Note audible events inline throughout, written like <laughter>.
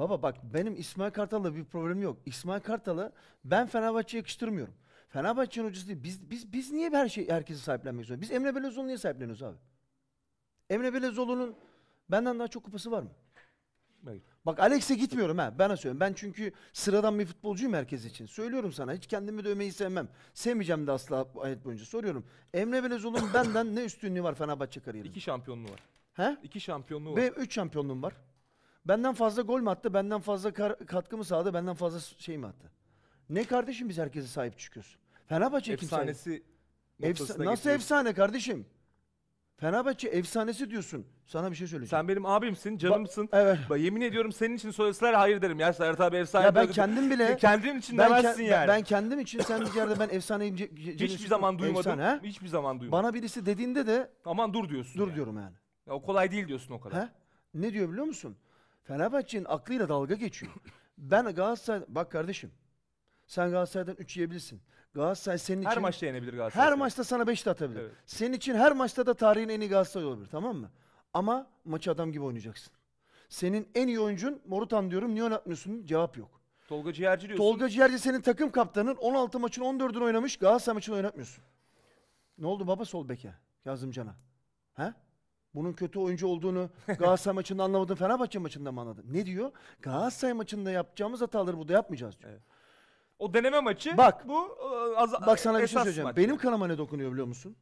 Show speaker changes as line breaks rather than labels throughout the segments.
Baba bak benim İsmail Kartal'la bir problemim yok. İsmail Kartal'ı ben Fenerbahçe'ye yakıştırmıyorum. Fenerbahçe'nin hocası değil. Biz, biz, biz niye her şey herkesi sahiplenmek zorundayız? Biz Emre Belözoğlu'nu niye sahipleniyoruz abi? Emre Belözoğlu'nun benden daha çok kupası var mı?
Hayır.
Bak Alex'e gitmiyorum ha. Bana söylüyorum. Ben çünkü sıradan bir futbolcuyum herkes için. Söylüyorum sana. Hiç kendimi dövmeyi sevmem. Sevmeyeceğim de asla hayat boyunca. Soruyorum. Emre Belözoğlu'nun <coughs> benden ne üstünlüğü var Fenerbahçe kariyerinde?
İki şampiyonluğu var.
He?
İki şampiyonluğu var.
Ve 3 şampiyonluğum var. Benden fazla gol mü attı? Benden fazla kar- katkı mı sağladı? Benden fazla şey mi attı? Ne kardeşim biz herkese sahip çıkıyoruz? Fenerbahçe kim sahip?
Efsanesi
Efsa-
noktasına
nasıl
getiriyorsun.
efsane kardeşim? Fenerbahçe efsanesi diyorsun. Sana bir şey söyleyeceğim.
Sen benim abimsin, canımsın.
evet.
Bak, yemin ediyorum senin için söyleseler hayır derim. Ya Serhat abi efsane.
Ya ben
dedi.
kendim bile
Kendin için
ben,
demezsin
ke-
yani.
ben kendim için sen bir yerde ben efsaneyim. ce- ce-
Hiçbir zaman duymadım.
Efsane?
Hiçbir zaman duymadım.
Bana birisi dediğinde de
Aman dur diyorsun.
dur
yani.
diyorum yani.
Ya, o kolay değil diyorsun o kadar.
He? Ne diyor biliyor musun? Fenerbahçe'nin aklıyla dalga geçiyor. ben Galatasaray... Bak kardeşim. Sen Galatasaray'dan 3 yiyebilirsin. Galatasaray senin
Her
için...
maçta yenebilir Galatasaray.
Her maçta sana 5 de atabilir.
Evet.
Senin için her maçta da tarihin en iyi Galatasaray olabilir. Tamam mı? Ama maçı adam gibi oynayacaksın. Senin en iyi oyuncun Morutan diyorum. Niye oynatmıyorsun? Cevap yok.
Tolga Ciğerci diyorsun.
Tolga Ciğerci senin takım kaptanın 16 maçın 14'ünü oynamış. Galatasaray maçını oynatmıyorsun. Ne oldu baba sol beke? Yazımcan'a. He? Bunun kötü oyuncu olduğunu <laughs> Galatasaray maçında anlamadın Fenerbahçe maçında mı anladın? Ne diyor? Galatasaray maçında yapacağımız hataları burada yapmayacağız diyor.
Evet. O deneme maçı
Bak.
bu e, az,
Bak sana bir şey söyleyeceğim.
maç
Benim kanıma ne dokunuyor biliyor musun?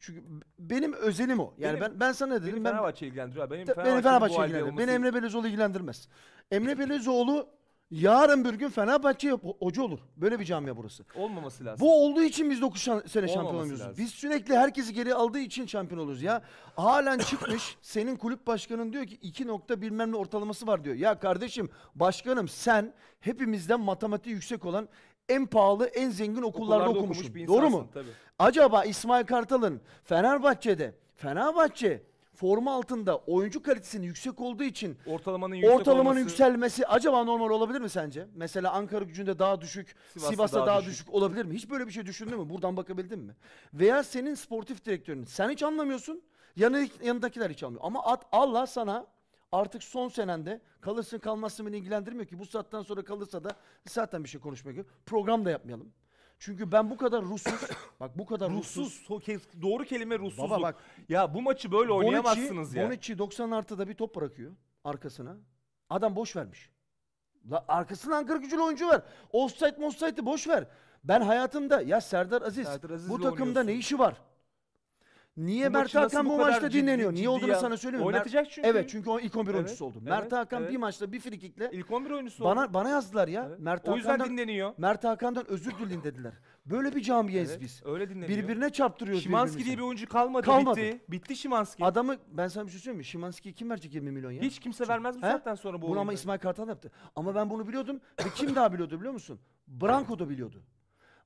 Çünkü benim özelim o. Yani
Benim-
ben ben sana ne dedim?
Benim
Ben,
Fenerbahçe ilgilendiriyor. abi. Benim
beni Fenerbahçe
halde
ilgilendirir.
olması-
Beni Emre Belözoğlu ilgilendirmez. Emre Belözoğlu <laughs> yarın bir gün Fenerbahçe hoca olur. Böyle bir camia burası.
olmaması lazım.
Bu olduğu için biz 9 şan- sene şampiyon olamıyoruz.
lazım.
Biz sürekli herkesi geri aldığı için şampiyon oluyoruz ya. Halen çıkmış <laughs> senin kulüp başkanın diyor ki 2 nokta bilmem ne ortalaması var diyor. Ya kardeşim başkanım sen hepimizden matematiği yüksek olan en pahalı en zengin okullarda,
Okullarda
okumuşsun.
okumuş bir
Doğru mu?
tabii.
Acaba İsmail Kartal'ın Fenerbahçe'de Fenerbahçe forma altında oyuncu kalitesinin yüksek olduğu için
Ortalamanın yüksek
ortalamanın
olması-
yükselmesi acaba normal olabilir mi sence? Mesela Ankara gücünde daha düşük,
Sivas'ta
Sivas'ta
daha
daha,
düşük.
düşük. olabilir mi? Hiç böyle bir şey düşündün mü? Buradan bakabildin mi? Veya senin sportif direktörün sen hiç anlamıyorsun. Yanı, yanındakiler hiç anlamıyor. Ama at, Allah sana artık son senende kalırsın kalmazsın beni ilgilendirmiyor ki. Bu saatten sonra kalırsa da zaten bir şey konuşmak yok. Program da yapmayalım. Çünkü ben bu kadar ruhsuz, <coughs> bak bu kadar ruhsuz.
Ruhsuz. Doğru kelime ruhsuzluk.
Baba bak
Ya bu maçı böyle oynayamazsınız ya.
Bonucci 90 artıda bir top bırakıyor arkasına. Adam boş vermiş. La arkasına Ankara gücülü oyuncu var. Offside offside'ı boş ver. Ben hayatımda ya Serdar Aziz,
Serdar Aziz'le
bu takımda
oynuyorsun.
ne işi var? Niye
Bu
Mert
maçı nasıl
Hakan
bu
bu
kadar
maçta
ciddi-
dinleniyor? Niye
ciddi
olduğunu
ya?
sana söyleyeyim. mi?
Oynatacak
Mert-
çünkü.
Evet çünkü o ilk 11
Evet,
oyuncusu oldu.
evet,
Mert Hakan
evet.
bir maçta bir frikikle
İlk 11 oyuncusu oldu.
bana bana yazdılar ya.
Evet.
Mert
o yüzden
Hakan'dan
dinleniyor.
Mert Hakan'dan özür dileyin dediler. Böyle bir camiyeyiz
Evet,
biz.
Öyle dinleniyor.
Birbirine çarptırıyoruz
Şimanski
birbirimizi.
diye bir oyuncu kalmadı,
Kalmadı.
bitti. Bitti Şimanski.
Adamı ben sana bir şey söyleyeyim mi? Şimanski'ye kim verecek 20 milyon ya?
Hiç kimse vermez bu
He?
saatten sonra bu
Bunu ama. İsmail Kartal yaptı. Ama ben bunu biliyordum ve kim daha biliyordu biliyor musun? Branko da biliyordu.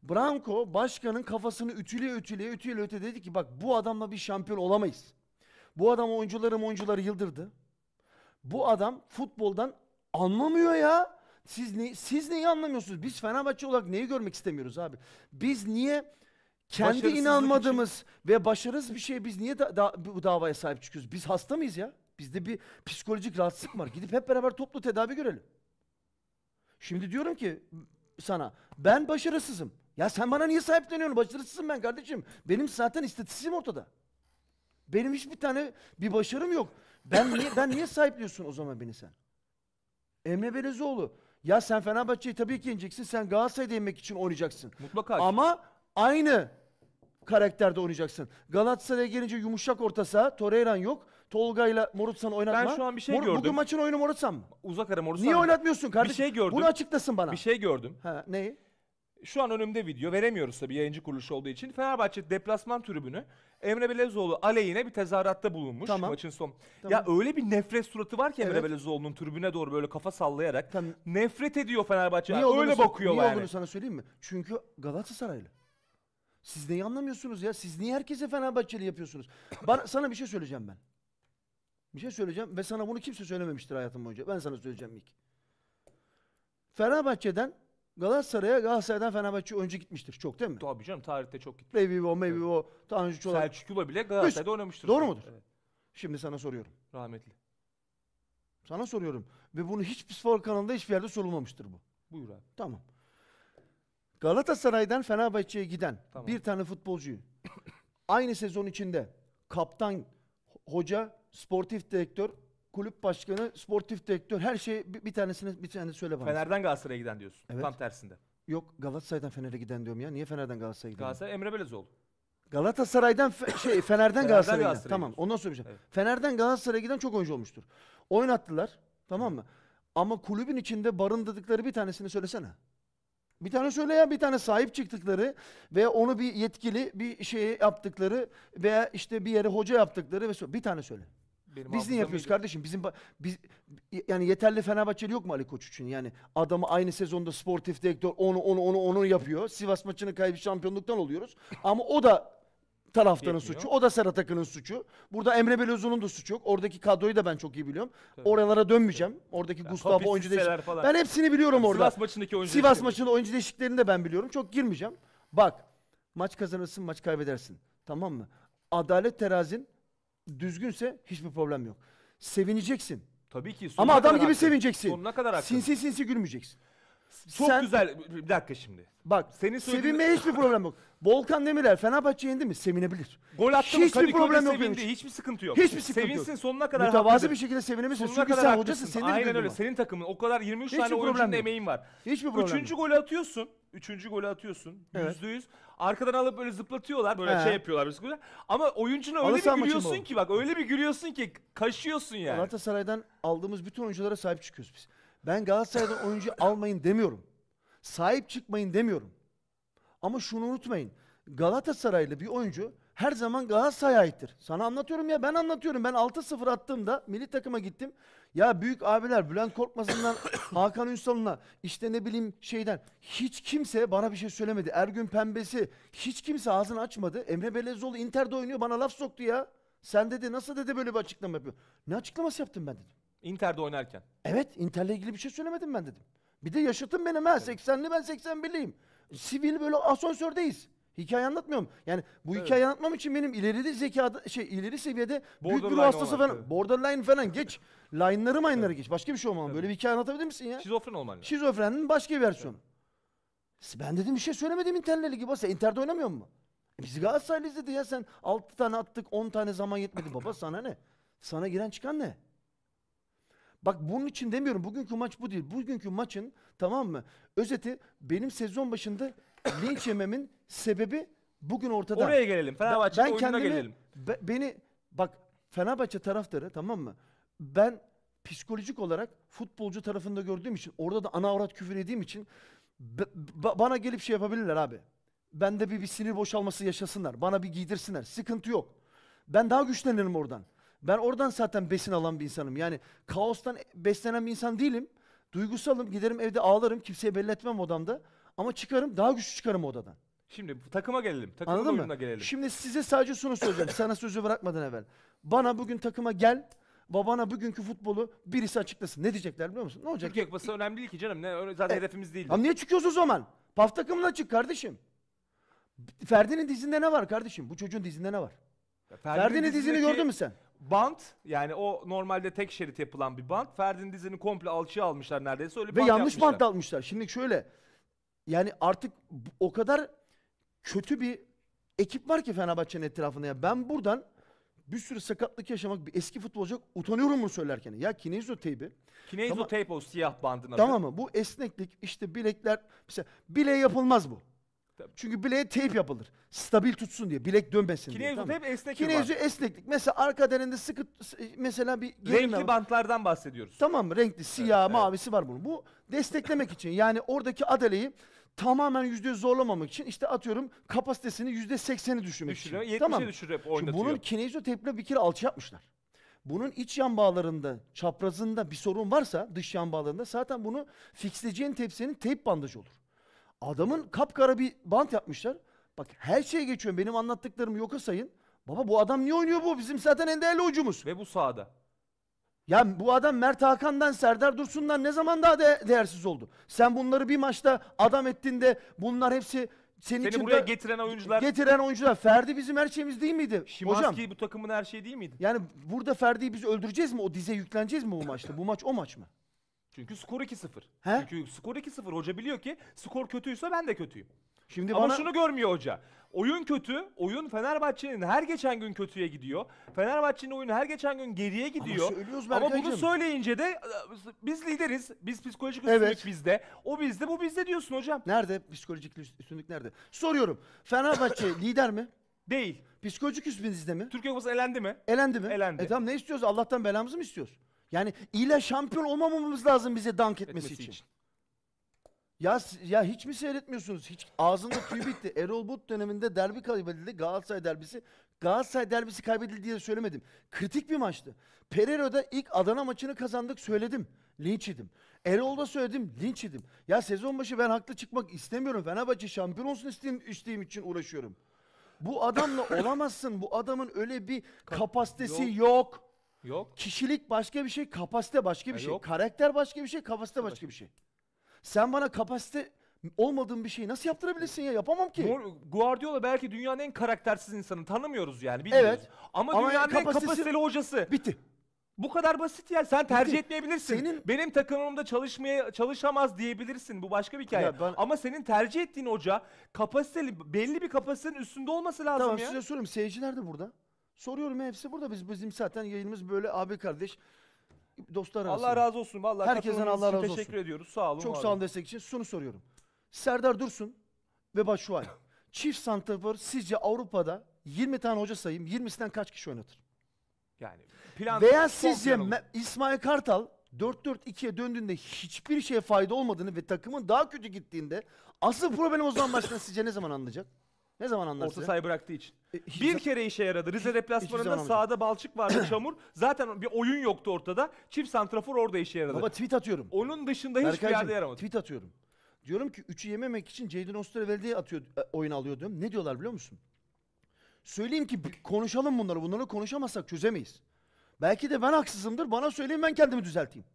Branko başkanın kafasını ütüleye ütüleye ütüleye öte dedi ki bak bu adamla bir şampiyon olamayız. Bu adam oyuncuları oyuncuları yıldırdı. Bu adam futboldan anlamıyor ya. Siz ne siz neyi anlamıyorsunuz? Biz Fenerbahçe olarak neyi görmek istemiyoruz abi? Biz niye kendi inanmadığımız ve başarısız bir şey biz niye da, da- bu davaya sahip çıkıyoruz? Biz hasta mıyız ya? Bizde bir psikolojik rahatsızlık var. Gidip hep beraber toplu tedavi görelim. Şimdi diyorum ki sana ben başarısızım. Ya sen bana niye sahipleniyorsun? Başarısızım ben kardeşim. Benim zaten istatistiğim ortada. Benim hiçbir tane bir başarım yok. Ben niye ben niye sahipliyorsun o zaman beni sen? Emre Belezoğlu. Ya sen Fenerbahçe'yi tabii ki yeneceksin. Sen Galatasaray'da yenmek için oynayacaksın.
Mutlaka.
Ama aynı karakterde oynayacaksın. Galatasaray'a gelince yumuşak orta saha. Torreira'nın yok. Tolga'yla Morutsan'ı oynatma.
Ben şu an bir şey
Mor-
gördüm.
Bugün maçın oyunu Morutsan mı?
Uzak ara Morussan.
Niye oynatmıyorsun kardeşim?
şey gördüm.
Bunu açıklasın bana.
Bir şey gördüm.
Ha, neyi?
Şu an önümde video. Veremiyoruz tabii yayıncı kuruluş olduğu için. Fenerbahçe deplasman tribünü Emre Belezoğlu aleyhine bir tezahüratta bulunmuş
Tamam.
maçın son.
Tamam.
Ya öyle bir nefret suratı var ki Emre
Evet.
Belezoğlu'nun tribüne doğru böyle kafa sallayarak.
Tamam.
Nefret ediyor Fenerbahçe.
Niye olduğunu,
öyle
sa-
bakıyor
niye
yani.
olduğunu sana söyleyeyim mi? Çünkü Galatasaraylı. Siz neyi anlamıyorsunuz ya? Siz niye herkese Fenerbahçeli yapıyorsunuz? Bana, <laughs> sana bir şey söyleyeceğim ben. Bir şey söyleyeceğim ve sana bunu kimse söylememiştir hayatım boyunca. Ben sana söyleyeceğim ilk. Fenerbahçe'den Galatasaray'a, Galatasaray'dan Fenerbahçe önce gitmiştir. Çok değil mi?
Tabii canım tarihte çok gitti.
Maybe o, maybe o, Tanju Çolak.
Selçuk'la bile Galatasaray'da oynamıştır.
Doğru mudur?
Evet,
Şimdi sana soruyorum.
rahmetli.
Sana soruyorum. Ve bunu hiçbir spor kanalında hiçbir yerde sorulmamıştır bu.
Buyur abi.
Tamam. Galatasaray'dan Fenerbahçe'ye giden
Tamam.
bir tane futbolcuyu <coughs> aynı sezon içinde kaptan, hoca, sportif direktör, kulüp başkanı, sportif direktör her şey bir, bir tanesini bir tane söyle bana.
Fener'den Galatasaray'a giden diyorsun.
Evet.
Tam tersinde.
Yok Galatasaray'dan Fener'e giden diyorum ya. Niye Fener'den Galatasaray'a giden?
Galatasaray Emre Belezoğlu.
Galatasaray'dan fe- şey <coughs> Fener'den Galatasaray'a giden.
Galatasaray'a
Tamam. Ondan söyleyeceğim.
Evet.
Fener'den Galatasaray'a giden çok oyuncu olmuştur. Oynattılar. Tamam mı? Ama kulübün içinde barındırdıkları bir tanesini söylesene. Bir tane söyle ya bir tane sahip çıktıkları ve onu bir yetkili bir şeye yaptıkları veya işte bir yere hoca yaptıkları ve bir tane söyle.
Benim
Biz ne yapıyoruz
iyidir.
kardeşim? Bizim biz yani yeterli Fenerbahçeli yok mu Ali Koç için? Yani adamı aynı sezonda sportif direktör onu onu onu onu yapıyor. Sivas maçını kaybı şampiyonluktan oluyoruz. Ama o da taraftarın
Yetmiyor.
suçu. O da Serhat Akın'ın suçu. Burada Emre Belözoğlu'nun da suçu yok. Oradaki kadroyu da ben çok iyi biliyorum.
Tabii.
Oralara dönmeyeceğim. Oradaki
Ya,
Gustavo oyuncu
Sisseler
değişik.
falan.
Ben hepsini biliyorum orada.
Sivas maçındaki oyuncu.
Sivas maçında oyuncu değişikliklerini de ben biliyorum. Çok girmeyeceğim. Bak maç kazanırsın maç kaybedersin. Tamam mı? Adalet terazin düzgünse hiçbir problem yok. Sevineceksin.
Tabii ki.
Ama adam
kadar
gibi
haklı.
sevineceksin.
Sonuna kadar haklı.
Sinsi sinsi gülmeyeceksin.
Çok
Sen-
güzel. Bir dakika şimdi.
Bak
Senin söylediğin-
sevinmeye hiçbir problem yok. <laughs> Volkan Demirel Fenerbahçe yendi mi? Sevinebilir.
Gol attı mı?
Hiçbir problem yok
sevindi.
benim için.
Hiçbir sıkıntı yok.
Hiçbir sıkıntı yok.
Sevinsin sonuna kadar
Mütevazı
haklıdır.
bir şekilde sevinebilirsin.
Sonuna
Çünkü
kadar
sen
haklısın.
hocasın. Senin de
Aynen öyle. Senin takımın o kadar 23
Hiçbir
tane oyuncunun
problem yok.
emeğin var.
Hiçbir problem
Üçüncü
yok.
golü atıyorsun. Üçüncü golü atıyorsun.
Evet.
Yüzde yüz. Arkadan alıp böyle zıplatıyorlar. Böyle
He.
şey yapıyorlar. böyle sıkıyorlar. Ama oyuncuna öyle
Halı
bir gülüyorsun ki bak. Öyle bir gülüyorsun ki kaşıyorsun yani.
Galatasaray'dan aldığımız bütün oyunculara sahip çıkıyoruz biz. Ben Galatasaray'dan <laughs> oyuncu almayın demiyorum. Sahip çıkmayın demiyorum. Ama şunu unutmayın. Galatasaraylı bir oyuncu her zaman Galatasaray'a aittir. Sana anlatıyorum ya ben anlatıyorum. Ben 6-0 attığımda milli takıma gittim. Ya büyük abiler Bülent Korkmaz'ından <coughs> Hakan Ünsal'ına işte ne bileyim şeyden hiç kimse bana bir şey söylemedi. Ergün Pembesi hiç kimse ağzını açmadı. Emre Belezoğlu Inter'de oynuyor bana laf soktu ya. Sen dedi nasıl dedi böyle bir açıklama yapıyor. Ne açıklaması yaptım ben dedim.
Inter'de oynarken.
Evet Inter'le ilgili bir şey söylemedim ben dedim. Bir de yaşıtım benim ha 80'li ben 81'liyim. Sivil böyle asansördeyiz. Hikaye anlatmıyorum. Yani bu
Evet.
hikaye anlatmam için benim ileri zekada şey ileri seviyede büyük bir hastası falan.
evet.
Borderline falan geç. <laughs> Line'ları mine'ları geç. Başka bir şey olmam. Böyle bir hikaye anlatabilir misin ya?
Şizofren olman lazım.
Şizofrenin başka bir versiyonu. Ben dedim bir şey söylemedim Inter'le. Baba sen Inter'de oynamıyor mu? E biz Galatasaraylıyız dedi ya sen 6 tane attık 10 tane zaman yetmedi baba <laughs> sana ne? Sana giren çıkan ne? Bak bunun için demiyorum bugünkü maç bu değil. Bugünkü maçın tamam mı? Özeti benim sezon başında linç yememin sebebi bugün ortada.
Oraya gelelim. Fenerbahçe'nin oyununa
kendimi-
gelelim.
be- beni bak Fenerbahçe taraftarı tamam mı? Ben psikolojik olarak futbolcu tarafında gördüğüm için orada da ana avrat küfür ettiğim için ba- bana gelip şey yapabilirler abi. Bende bir, bir sinir boşalması yaşasınlar. Bana bir giydirsinler. Sıkıntı yok. Ben daha güçlenirim oradan. Ben oradan zaten besin alan bir insanım. Yani kaostan beslenen bir insan değilim. Duygusalım. Giderim evde ağlarım. Kimseye belli etmem odamda. Ama çıkarım. Daha güçlü çıkarım odadan.
Şimdi takıma gelelim. Takımın
Anladın mı?
gelelim.
Şimdi size sadece şunu söyleyeceğim. <coughs> Sana sözü bırakmadan evvel. Bana bugün takıma gel. ve bana bugünkü futbolu birisi açıklasın. Ne diyecekler biliyor musun? Ne olacak?
Türkiye Kupası önemli değil ki canım. Ne öyle zaten
E,
hedefimiz değil.
Ama niye çıkıyoruz o zaman? PAF takımına çık kardeşim. Ferdi'nin dizinde ne var kardeşim? Bu çocuğun dizinde ne var? Ferdi'nin dizini gördün mü sen?
Bant yani o normalde tek şerit yapılan bir bant. Ferdi'nin dizini komple alçıya almışlar neredeyse. Öyle bir
Ve
bant
yanlış
yapmışlar.
bant almışlar. Şimdi şöyle. Yani artık o kadar kötü bir ekip var ki Fenerbahçe'nin etrafında. Ya ben buradan bir sürü sakatlık yaşamak bir eski futbolcu utanıyorum bunu söylerken. Ya Kinezo teybi
Kinezo
Tamam.
tape o siyah bandın adı.
Tamam mı? Bu esneklik işte bilekler mesela bileğe yapılmaz bu.
Tabii.
Çünkü bileğe teyp yapılır. Stabil tutsun diye, bilek dönmesin diye.
Kinezo
tamam mı?
tape esnek
Kinezo esneklik. Mesela arka derinde sıkı mesela bir
Renkli
var.
bantlardan bahsediyoruz.
Tamam mı? Renkli, siyah,
evet.
mavisi var bunun. Bu desteklemek için. Yani oradaki adaleyi tamamen yüzde yüz zorlamamak için işte atıyorum kapasitesini yüzde sekseni düşürmek
Düşürüyor.
için.
70'e
Tamam.
düşürüp
Şimdi
oynatıyor.
bunun kinezoteple bir kere alçı yapmışlar. Bunun iç yan bağlarında, çaprazında bir sorun varsa dış yan bağlarında zaten bunu fixleyeceğin tepsinin teyp bandajı olur. Adamın kapkara bir bant yapmışlar. Bak her şeye geçiyorum. Benim anlattıklarımı yoka sayın. Baba bu adam niye oynuyor bu? Bizim zaten en değerli oyuncumuz.
Ve bu sahada.
Ya bu adam Mert Hakan'dan, Serdar Dursun'dan ne zaman daha de- değersiz oldu? Sen bunları bir maçta adam ettiğinde bunlar hepsi senin
Seni
için
buraya
de-
getiren oyuncular
getiren oyuncular. Ferdi bizim her şeyimiz değil miydi?
Şimanski
Hocam
bu takımın her şeyi değil miydi?
yani burada Ferdi'yi biz öldüreceğiz mi? O dize yükleneceğiz mi bu maçta? Bu maç o maç mı?
Çünkü skor 2-0.
He?
Çünkü skor 2-0. Hoca biliyor ki skor kötüyse ben de kötüyüm.
Şimdi
Ama
bana
şunu görmüyor hoca. Oyun kötü. Oyun Fenerbahçe'nin her geçen gün kötüye gidiyor. Fenerbahçe'nin oyunu her geçen gün geriye gidiyor.
söylüyoruz
Ama bunu söyleyince de biz lideriz. Biz psikolojik
Evet.
üstünlük bizde. O bizde bu bizde diyorsun hocam.
nerede psikolojik üst- üstünlük nerede? Soruyorum. Fenerbahçe <laughs> lider mi?
Değil.
Psikolojik üstünlük bizde mi?
Türkiye Kupası elendi mi?
Elendi mi?
Elendi.
E tamam ne istiyoruz? Allah'tan belamızı mı istiyoruz? Yani illa şampiyon olmamamız lazım bize dank etmesi,
Etmesi
için.
için.
Ya ya hiç mi seyretmiyorsunuz? Hiç ağzında tüy bitti. <laughs> Erol Bulut döneminde derbi kaybedildi. Galatasaray derbisi. Galatasaray derbisi kaybedildi diye söylemedim. Kritik bir maçtı. Pereira'da ilk Adana maçını kazandık söyledim. Linç yedim. Erol'da söyledim. Linç yedim. Ya sezon başı ben haklı çıkmak istemiyorum. Fenerbahçe şampiyon olsun istediğim, istediğim için uğraşıyorum. Bu adamla <laughs> olamazsın. Bu adamın öyle bir kapasitesi
yok.
yok.
Yok.
Kişilik başka bir şey, kapasite başka bir
Ya
şey.
yok.
Karakter başka bir şey, kapasite başka bir şey. Sen bana kapasite olmadığın bir şeyi nasıl yaptırabilirsin ya? Yapamam ki.
Mor- Guardiola belki dünyanın en karaktersiz insanı tanımıyoruz yani bilmiyoruz.
Evet.
Ama,
Ama
dünyanın en
kapasitesi-
kapasiteli hocası.
Bitti.
Bu kadar basit ya. Sen tercih
Bitti.
etmeyebilirsin.
Senin-
Benim takımımda çalışmaya çalışamaz diyebilirsin. Bu başka bir hikaye.
Ya ben-
Ama senin tercih ettiğin hoca kapasiteli belli bir kapasitenin üstünde olması lazım
Tamam
ya.
size soruyorum. Seyirciler de burada. Soruyorum hepsi burada. Biz bizim zaten yayınımız böyle abi kardeş dostlar arasında.
Allah razı olsun. Vallahi
Herkesten Allah razı olsun.
Teşekkür ediyoruz. Sağ olun.
Çok sağ
olun.
destek için. Şunu soruyorum. Serdar Dursun ve Başuay. <laughs> Çift santrafor sizce Avrupa'da 20 tane hoca sayayım. 20'sinden kaç kişi oynatır?
Yani plan
Veya sizce. Me- İsmail Kartal 4-4-2'ye döndüğünde hiçbir şeye fayda olmadığını ve takımın daha kötü gittiğinde asıl problem o zaman başladığını sizce ne zaman anlayacak? Ne zaman anlar
Orta sahayı bıraktığı için.
E,
Bir kere işe yaradı. Rize deplasmanında sahada balçık vardı, <clears throat> çamur. Zaten bir oyun yoktu ortada. Çift santrafor orada işe yaradı.
Baba tweet atıyorum.
Onun dışında hiçbir
Berkaycığım,
yerde yaramadı.
tweet atıyorum. Diyorum ki 3'ü yememek için Jadon Osterwelde'ye atıyor, e, oyun alıyor diyorum. Ne diyorlar biliyor musun? Söyleyeyim ki konuşalım bunları. Bunları konuşamazsak çözemeyiz. Belki de ben haksızımdır. Bana söyleyin ben kendimi düzelteyim.